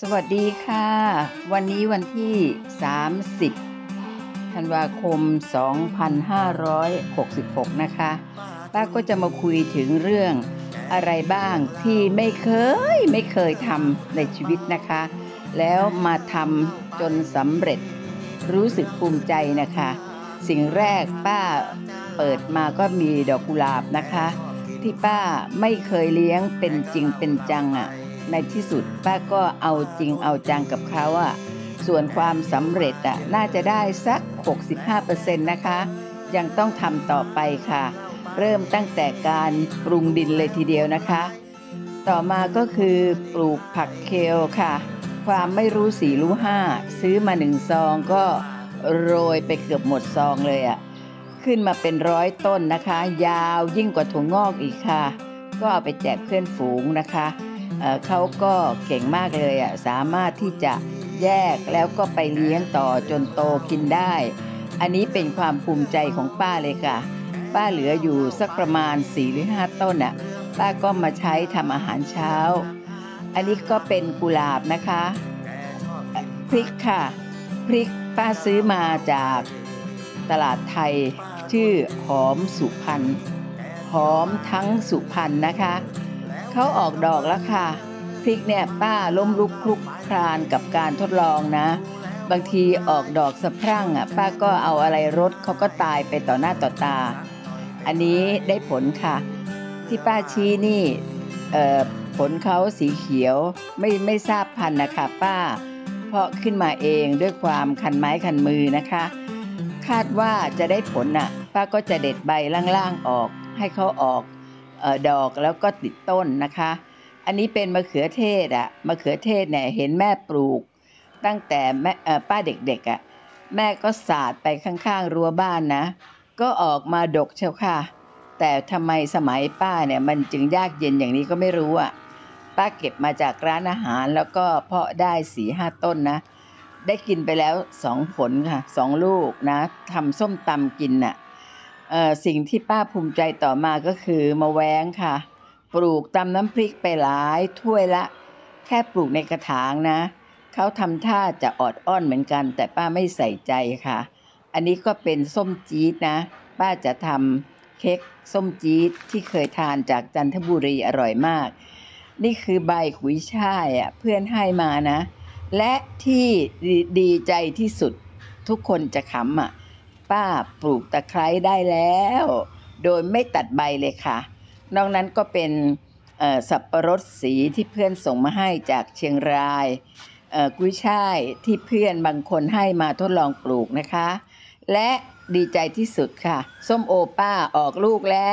สวัสดีค่ะ วันนี้วันที่ 30 ธันวาคม 2566 นะคะ ป้าก็จะมาคุยถึงเรื่องอะไรบ้างที่ไม่เคยไม่เคยทำในชีวิตนะคะ แล้วมาทำจนสำเร็จรู้สึกภูมิใจนะคะ สิ่งแรกป้าเปิดมาก็มีดอกกุหลาบนะคะ ที่ป้าไม่เคยเลี้ยงเป็นจริงเป็นจังอะ่ะ ในที่สุดป้าก็เอาจริงเอาจังกับเขาอะ่ะส่วนความสำเร็จอะ่ะน่าจะได้สัก 65%นะคะ ยังต้องทำต่อไปค่ะ เริ่มตั้งแต่การปรุงดินเลยทีเดียวนะคะ ต่อมาก็คือปลูกผักเคลค่ะ ความไม่รู้สีรู้ห้า ซื้อมาหนึ่งซองก็โรยไปเกือบหมดซองเลยอะ่ะขึ้นมาเป็นร้อยต้นนะคะ ยาวยิ่งกว่าถั่วงอกอีกค่ะ ก็เอาไปแจกเพื่อนฝูงนะคะ เขาก็เก่งมากเลยอะสามารถที่จะแยกแล้วก็ไปเลี้ยงต่อจนโตกินได้ อันนี้เป็นความภูมิใจของป้าเลยค่ะ ป้าเหลืออยู่สักประมาณ4หรือ5ต้นอะป้าก็มาใช้ทำอาหารเช้า อันนี้ก็เป็นกุหลาบนะคะพริกค่ะพริกป้าซื้อมาจากตลาดไทยชื่อหอมสุพรรณหอมทั้งสุพรรณนะคะ เขาออกดอกแล้วค่ะ พริกเนี่ยป้าล้มลุกคลุกคลานกับการทดลองนะ บางทีออกดอกสะพรั่งอะป้าก็เอาอะไรรดเขาก็ตายไปต่อหน้าต่อตา อันนี้ได้ผลค่ะ ที่ป้าชี้นี่ผลเขาสีเขียวไม่ไม่ทราบพันธุ์นะคะป้า เพราะขึ้นมาเองด้วยความคันไม้คันมือนะคะ คาดว่าจะได้ผลน่ะ ป้าก็จะเด็ดใบล่างๆออก ให้เขาออก ดอกแล้วก็ติดต้นนะคะ อันนี้เป็นมะเขือเทศอะมะเขือเทศเนี่ยเห็นแม่ปลูก ตั้งแต่แม่ป้าเด็กๆอะแม่ก็สาดไปข้างๆรั้วบ้านนะ ก็ออกมาดกเชียวค่ะ แต่ทำไมสมัยป้าเนี่ยมันจึงยากเย็นอย่างนี้ก็ไม่รู้อะป้าเก็บมาจากร้านอาหารแล้วก็เพาะได้สีห้าต้นนะ ได้กินไปแล้วสองผลค่ะสองลูกนะทำส้มตำกินน่ะเอ่อ สิ่งที่ป้าภูมิใจต่อมาก็คือมะแว้งค่ะ ปลูกตำน้ำพริกไปหลายถ้วยละ แค่ปลูกในกระถางนะ เขาทำท่าจะออดอ้อนเหมือนกัน แต่ป้าไม่ใส่ใจค่ะ อันนี้ก็เป็นส้มจี๊ดนะ ป้าจะทำเค้กส้มจี๊ดที่เคยทานจากจันทบุรีอร่อยมาก นี่คือใบขุยช่ายอะเพื่อนให้มานะ และที่ดีดีใจที่สุดทุกคนจะขำอะ ป้าปลูกตะไคร้ได้แล้ว โดยไม่ตัดใบเลยค่ะ นอกนั้นก็เป็นสับประรดสีที่เพื่อนส่งมาให้จากเชียงรายกุ้ยช่ายที่เพื่อนบางคนให้มาทดลองปลูกนะคะ และดีใจที่สุดค่ะ ส้มโอป้าออกลูกแล้ว